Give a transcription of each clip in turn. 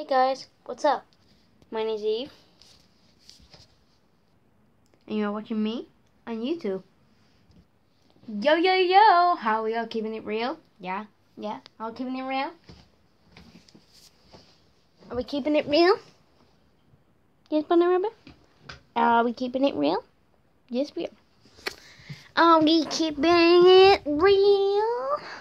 Hey guys, what's up? My name's Eve. And you're watching me on YouTube. Yo, yo, yo! How are we all keeping it real? Yeah, yeah, all keeping it real? Are we keeping it real? Yes, Bunny Rabbit? Are we keeping it real? Yes, we are. Are we keeping it real?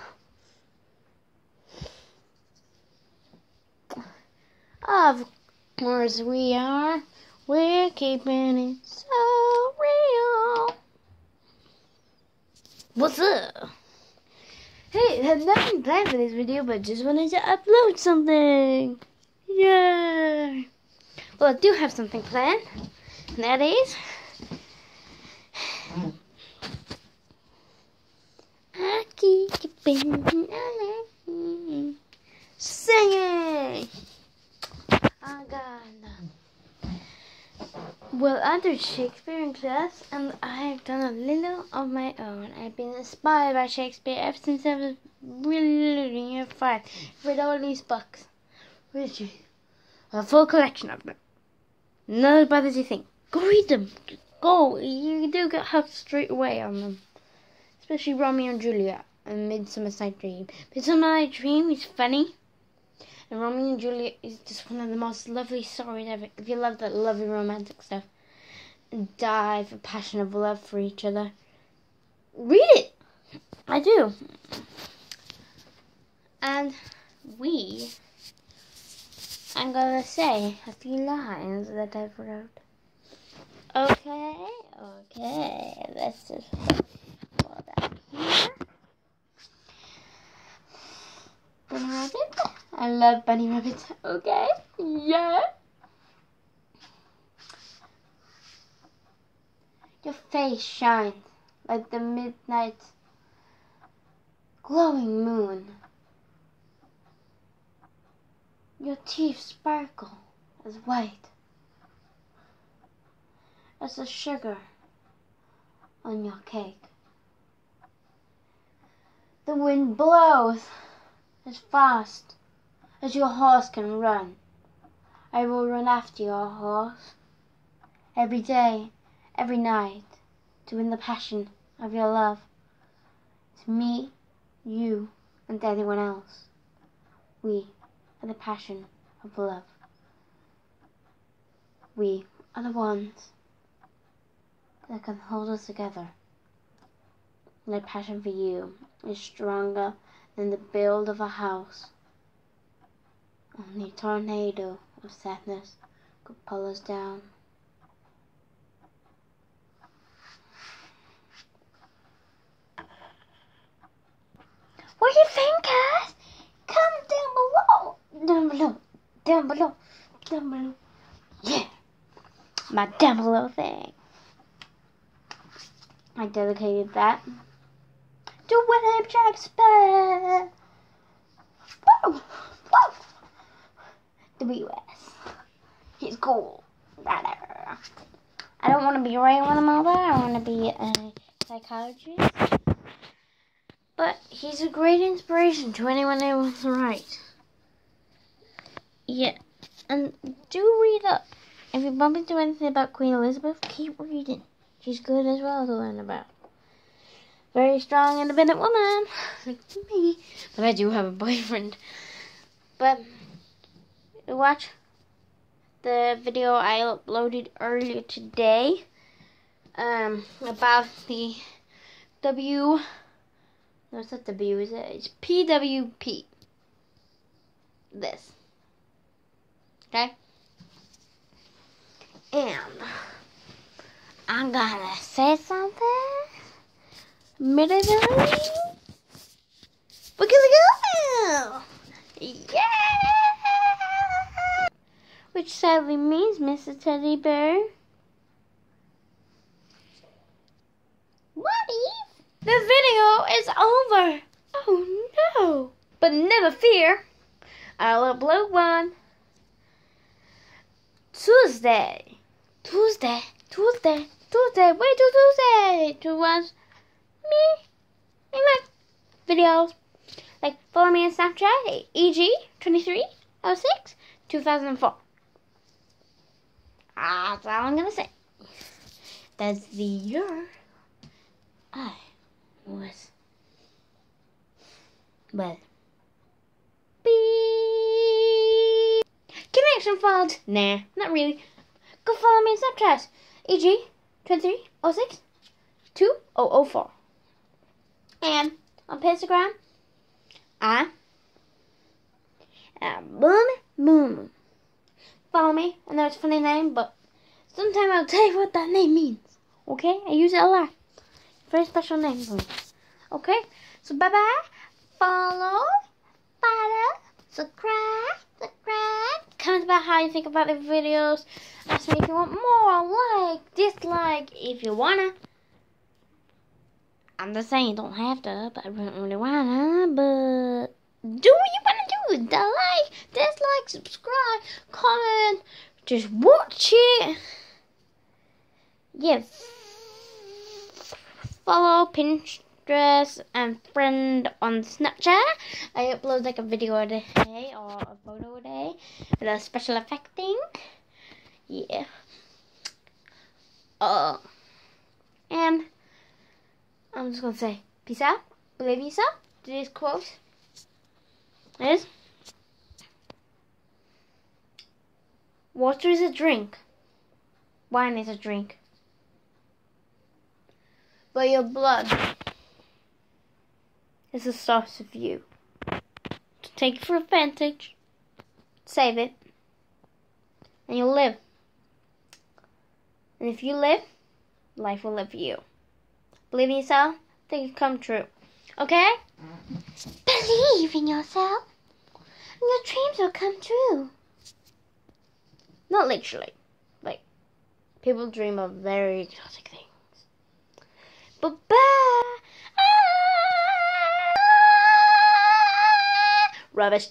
Of course we are. We're keeping it so real. What's up? Hey, I had nothing planned for this video, but just wanted to upload something. Yay! Well, I do have something planned, and that is I keep singing. I got well, I do Shakespeare in class, and I've done a little of my own. I've been inspired by Shakespeare ever since I was really little year five. Read all these books. Really, a full collection of them. As bad as you think. Go read them. Go. You do get hooked straight away on them. Especially Romeo and Juliet and Midsummer Night Dream. Midsummer's Night Dream is funny. And Romeo and Juliet is just one of the most lovely stories ever. If you love that lovely romantic stuff, and die for passion of love for each other, read it. I do. And we, I'm gonna say a few lines that I've wrote. Okay, okay, let's just put that here. Bunny rabbit. I love bunny rabbits. Okay, yeah. Your face shines like the midnight glowing moon. Your teeth sparkle as white as the sugar on your cake. The wind blows as fast as your horse can run. I will run after your horse every day, every night, to win the passion of your love. It's me, you, and anyone else. We are the passion of love. We are the ones that can hold us together. My passion for you is stronger than the build of a house. Only tornado of sadness could pull us down. What do you think, guys? Comment down below. Down below. Down below. Down below. Yeah. My down below thing. I dedicated that to William Shakespeare. Woo! Woo! WS. He's cool. Brother. I don't want to be a regular mother. I want to be a psychologist. But he's a great inspiration to anyone who wants to write. Yeah. And do read up. If you bump into anything about Queen Elizabeth, keep reading. She's good as well to learn about. Very strong, independent woman, like me. But I do have a boyfriend. But watch the video I uploaded earlier today um, about the W. No, it's not W, is it? It's PWP. This. Okay? And I'm gonna say something. Military. We're gonna go. Yeah. Which sadly means Mr. Teddy Bear. What if the video is over? Oh no. But never fear. I'll upload one. Tuesday. Tuesday. Tuesday. Tuesday. Wait till Tuesday. To watch me in my videos. Like follow me on Snapchat, EG2306 2004. That's all I'm gonna say. That's the year I was. Well. Beep. Connection failed. Nah, not really. Go follow me on Snapchat. EG 2306 2004. And on Instagram, I am Boom Boom. Follow me. I know it's a funny name, but sometime I'll tell you what that name means. Okay? I use it a lot. Very special name. Okay? So bye bye. Follow, follow, subscribe, subscribe. Comment about how you think about the videos. Ask me if you want more, like, dislike, if you wanna. I'm just saying you don't have to, but I don't really wanna, but do what you wanna do. The like, dislike, subscribe, comment, just watch it. Yeah. Follow Pinterest and friend on Snapchat. I upload like a video a day or a photo a day with a special effect thing. Yeah. Uh, and I'm just gonna say peace out. Believe yourself. Today's quote is Water is a drink. Wine is a drink. But your blood is the source of you. To take it for advantage, save it, and you'll live. And if you live, life will live for you. Believe in yourself, think it come true. Okay? Believe in yourself. And your dreams will come true. Not literally. Like, people dream of very exotic things. Bye bye. Ah! Rubbish.